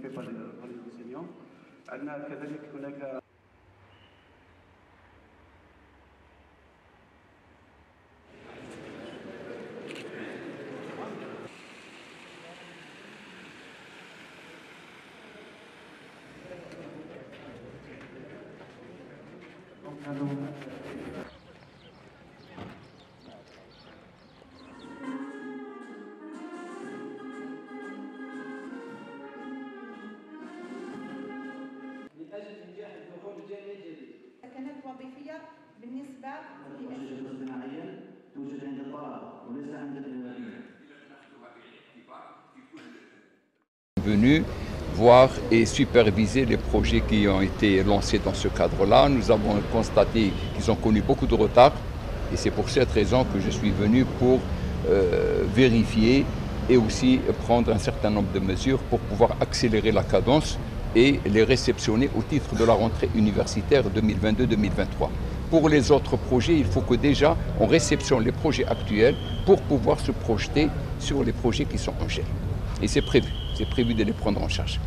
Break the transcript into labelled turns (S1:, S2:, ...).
S1: développée par les, par les enseignants. عندنا كذلك هناك
S2: Donc, الدخول الجامعي الجديد
S3: سكنات وظيفية بالنسبة
S4: المؤسسة الاصطناعية توجد عند الطلبة وليس عند
S5: venus voir et superviser les projets qui ont été lancés dans ce cadre-là. Nous avons constaté qu'ils ont connu beaucoup de retard et c'est pour cette raison que je suis venu pour euh, vérifier et aussi prendre un certain nombre de mesures pour pouvoir accélérer la cadence et les réceptionner au titre de la rentrée universitaire 2022-2023. Pour les autres projets, il faut que déjà on réceptionne les projets actuels pour pouvoir se projeter sur les projets qui sont en gel. Et c'est prévu, c'est prévu de les prendre en charge.